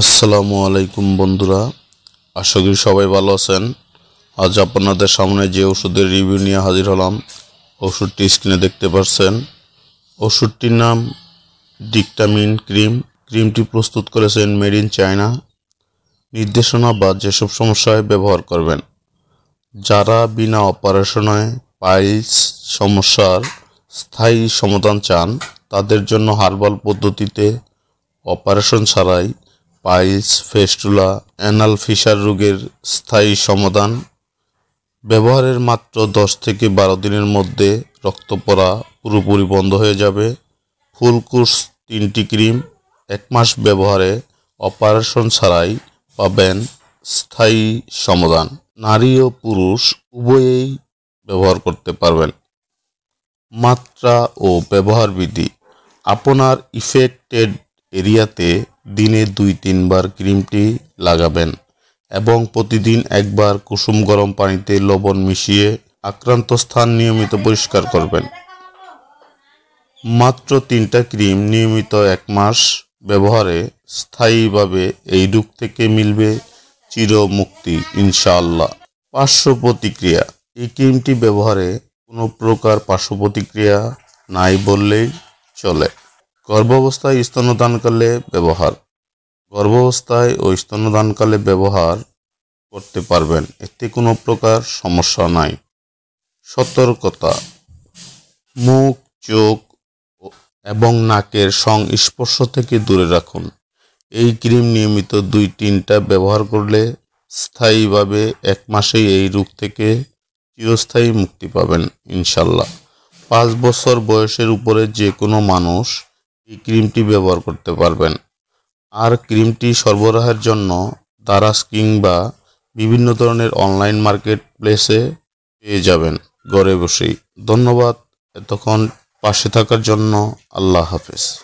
আসসালামু আলাইকুম বন্ধুরা, আশা করি সবাই ভালো আছেন। আজ আপনাদের সামনে যে ওষুধের রিভিউ নিয়ে হাজির হলাম, ওষুধটি স্ক্রিনে দেখতে পাচ্ছেন। ওষুধটির নাম ডিকটামিন ক্রিম। ক্রিমটি প্রস্তুত করেছেন মেড ইন চায়না। নির্দেশনা বা যেসব সমস্যায় ব্যবহার করবেন। যারা বিনা অপারেশনে পাইলস সমস্যার স্থায়ী সমাধান চান, তাদের জন্য হার্বাল পদ্ধতিতে অপারেশন ছাড়াই পাইলস ফেস্টুলা, অ্যানাল ফিশার রোগের স্থায়ী সমাধান, ব্যবহারের মাত্র দশ থেকে বারো দিনের মধ্যে রক্ত পড়া পুরোপুরি বন্ধ হয়ে যাবে। ফুল কোর্স তিনটি ক্রিম, এক মাস ব্যবহারে অপারেশন ছাড়াই পাবেন স্থায়ী সমাধান। নারী ও পুরুষ উভয়েই ব্যবহার করতে পারবেন। মাত্রা ও ব্যবহার বিধি আপনার ইফেক্টেড এরিয়াতে দিনে দুই তিনবার ক্রিমটি লাগাবেন এবং প্রতিদিন একবার কুসুম গরম পানিতে লবণ মিশিয়ে আক্রান্ত স্থান নিয়মিত পরিষ্কার করবেন। মাত্র তিনটা ক্রিম নিয়মিত এক মাস ব্যবহারে স্থায়ীভাবে এই রোগ থেকে মিলবে চিরমুক্তি, ইনশাআল্লাহ। পার্শ্ব প্রতিক্রিয়া। এই ক্রিমটি ব্যবহারে কোনো প্রকার পার্শ্ব প্রতিক্রিয়া নাই বললেই চলে। গর্ভাবস্থায় স্তনদানকালে ব্যবহার। গর্ভাবস্থায় ও স্তনদানকালে ব্যবহার করতে পারবেন। এতে কোনো প্রকার সমস্যা নাই। সতর্কতা। মুখ, চোখ এবং নাকের সংস্পর্শ থেকে দূরে রাখুন। এই ক্রিম নিয়মিত দুই তিনটা ব্যবহার করলে স্থায়ীভাবে এক মাসেই এই রোগ থেকে চিরস্থায়ী মুক্তি পাবেন, ইনশাল্লাহ। পাঁচ বছর বয়সের উপরে যে কোনো মানুষ এই ক্রিমটি ব্যবহার করতে পারবেন। আর ক্রিমটি সরবরাহের জন্য দারাস কিংবা বিভিন্ন ধরনের অনলাইন মার্কেট প্লেসে পেয়ে যাবেন ঘরে বসেই। ধন্যবাদ। এতক্ষণ পাশে থাকার জন্য আল্লাহ হাফেজ।